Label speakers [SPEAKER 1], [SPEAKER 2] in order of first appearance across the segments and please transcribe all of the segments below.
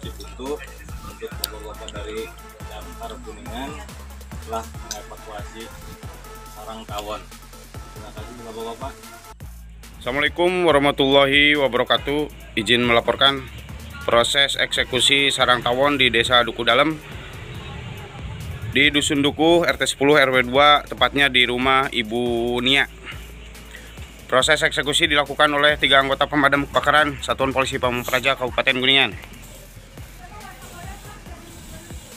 [SPEAKER 1] Ciputu untuk bapak-bapak dari Damkar Kuningan telah mengevakuasi sarang tawon. Terima kasih bapak-bapak.
[SPEAKER 2] Assalamualaikum warahmatullahi wabarakatuh. Izin melaporkan proses eksekusi sarang tawon di Desa Duku Dalem di Dusun Duku RT 10 RW 2 tepatnya di rumah Ibu Nia. Proses eksekusi dilakukan oleh tiga anggota pemadam kebakaran Satuan Polisi Pamung Praja Kabupaten Kuningan.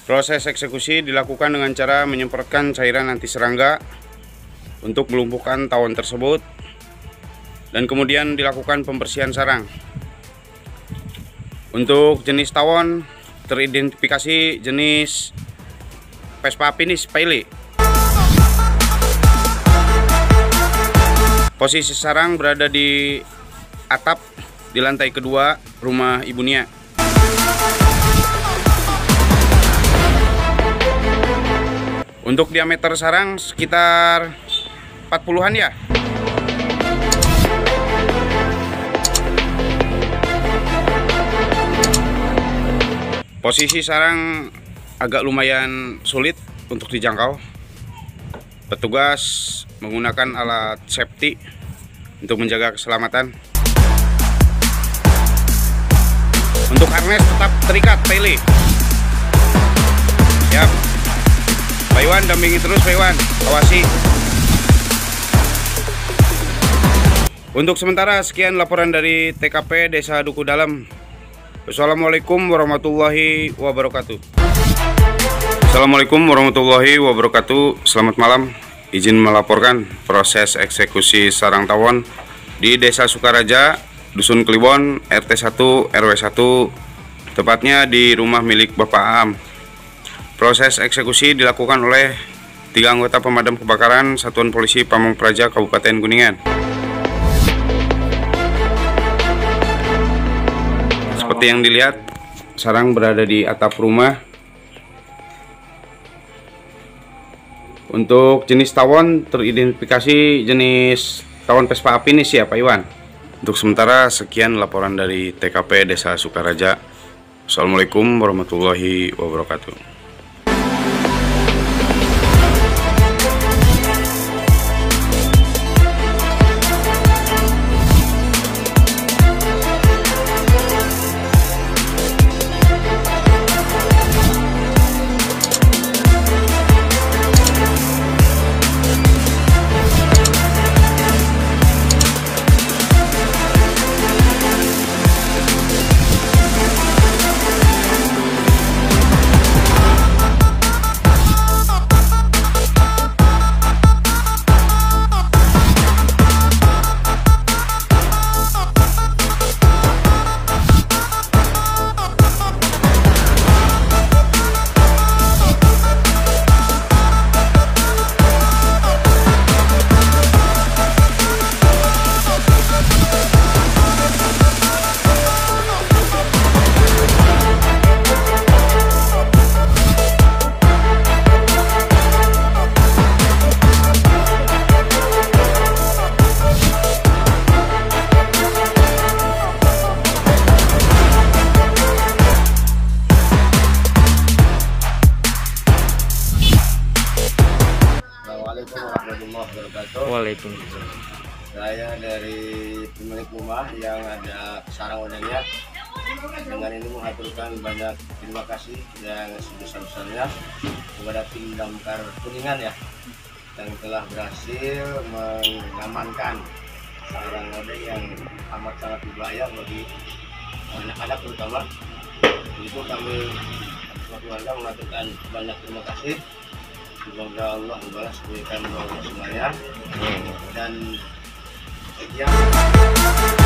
[SPEAKER 2] Proses eksekusi dilakukan dengan cara menyemprotkan cairan anti serangga untuk melumpuhkan tawon tersebut dan kemudian dilakukan pembersihan sarang. Untuk jenis tawon teridentifikasi jenis Vespa Finis Pele Posisi sarang berada di atap di lantai kedua rumah Ibu Nia. Untuk diameter sarang sekitar 40-an ya. Posisi sarang agak lumayan sulit untuk dijangkau Petugas menggunakan alat safety untuk menjaga keselamatan. Untuk harness tetap terikat Pele. Siap. Pak Iwan dampingi terus Pak Iwan, awasi. Untuk sementara sekian laporan dari TKP Desa Duku Dalam. Wassalamualaikum warahmatullahi wabarakatuh. Assalamualaikum warahmatullahi wabarakatuh. Selamat malam. Izin melaporkan proses eksekusi sarang tawon di Desa Sukaraja, Dusun Kliwon, RT 1 RW 1, tepatnya di rumah milik Bapak Am. Proses eksekusi dilakukan oleh tiga anggota pemadam kebakaran Satuan Polisi Pamong Praja Kabupaten Kuningan. Seperti yang dilihat, sarang berada di atap rumah. Untuk jenis tawon teridentifikasi jenis tawon Vespa api ini siapa Iwan? Untuk sementara sekian laporan dari TKP Desa Sukaraja. Assalamualaikum warahmatullahi wabarakatuh.
[SPEAKER 3] Saya dari pemilik rumah yang ada sarang wadahnya. Dengan ini mengaturkan banyak terima kasih yang sebesar-besarnya kepada tim damkar Kuningan ya yang telah berhasil mengamankan sarang wadah yang amat sangat berbahaya bagi anak-anak terutama. Itu kami keluarga mengaturkan banyak terima kasih semoga Allah membalas kebaikan semuanya. Dan sekian